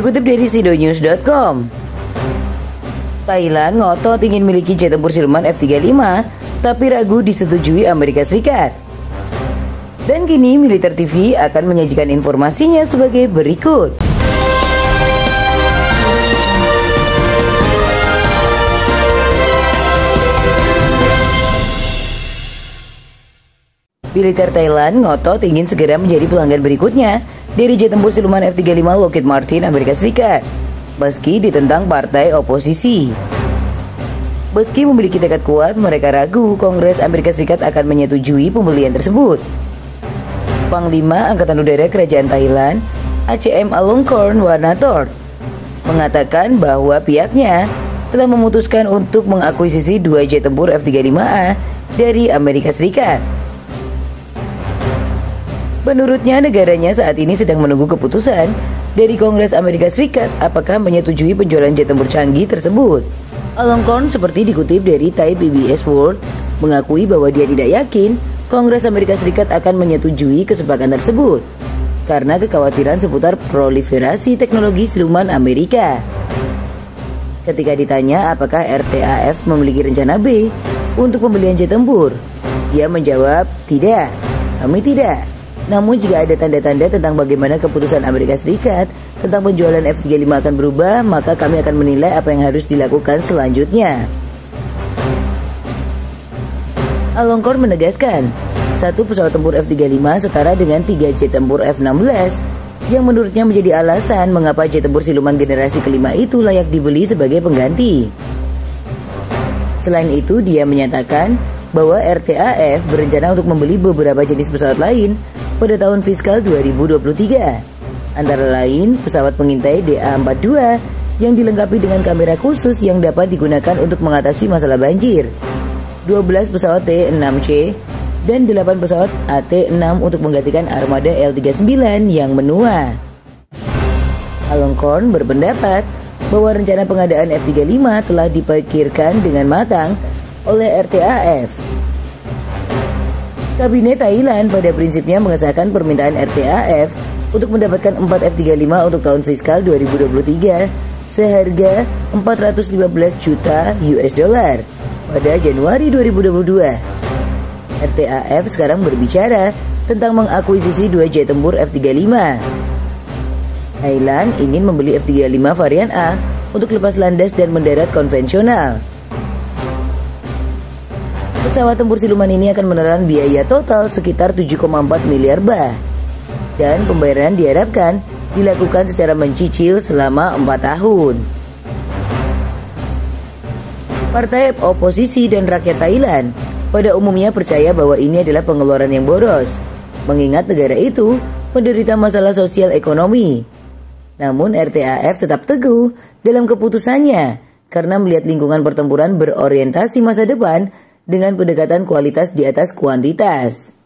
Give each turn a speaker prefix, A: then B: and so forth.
A: Dikutip dari sidonews.com, Thailand ngotot ingin memiliki jet tempur siluman F-35, tapi ragu disetujui Amerika Serikat. Dan kini Militer TV akan menyajikan informasinya sebagai berikut. Militer Thailand ngotot ingin segera menjadi pelanggan berikutnya dari jet tempur siluman F-35 Lockheed Martin Amerika Serikat, meski ditentang partai oposisi. Meski memiliki tekad kuat, mereka ragu Kongres Amerika Serikat akan menyetujui pembelian tersebut. Panglima Angkatan Udara Kerajaan Thailand, ACM Alongkorn Wanator, mengatakan bahwa pihaknya telah memutuskan untuk mengakuisisi dua jet tempur F-35A dari Amerika Serikat. Menurutnya negaranya saat ini sedang menunggu keputusan dari Kongres Amerika Serikat apakah menyetujui penjualan jet tempur canggih tersebut. Alongkorn seperti dikutip dari Thai PBS World mengakui bahwa dia tidak yakin Kongres Amerika Serikat akan menyetujui kesepakatan tersebut karena kekhawatiran seputar proliferasi teknologi siluman Amerika. Ketika ditanya apakah RTAF memiliki rencana B untuk pembelian jet tempur, dia menjawab, "Tidak, kami tidak." Namun jika ada tanda-tanda tentang bagaimana keputusan Amerika Serikat tentang penjualan F-35 akan berubah, maka kami akan menilai apa yang harus dilakukan selanjutnya. Alongkor menegaskan, satu pesawat tempur F-35 setara dengan tiga jet tempur F-16 yang menurutnya menjadi alasan mengapa jet tempur siluman generasi kelima itu layak dibeli sebagai pengganti. Selain itu, dia menyatakan bahwa RTAF berencana untuk membeli beberapa jenis pesawat lain pada tahun fiskal 2023. Antara lain pesawat pengintai DA-42 yang dilengkapi dengan kamera khusus yang dapat digunakan untuk mengatasi masalah banjir. 12 pesawat T-6C dan 8 pesawat AT-6 untuk menggantikan armada L-39 yang menua. Alongkorn berpendapat bahwa rencana pengadaan F-35 telah dipikirkan dengan matang oleh RTAF Kabinet Thailand pada prinsipnya mengesahkan permintaan RTAF untuk mendapatkan 4 F-35 untuk tahun fiskal 2023 seharga 415 juta US dollar pada Januari 2022. RTAF sekarang berbicara tentang mengakuisisi dua jet tempur F-35. Thailand ingin membeli F-35 varian A untuk lepas landas dan mendarat konvensional. Pesawat tempur siluman ini akan menelan biaya total sekitar 7,4 miliar baht. Dan pembayaran diharapkan dilakukan secara mencicil selama 4 tahun. Partai oposisi dan rakyat Thailand pada umumnya percaya bahwa ini adalah pengeluaran yang boros, mengingat negara itu menderita masalah sosial ekonomi. Namun RTAF tetap teguh dalam keputusannya karena melihat lingkungan pertempuran berorientasi masa depan dengan pendekatan kualitas di atas kuantitas.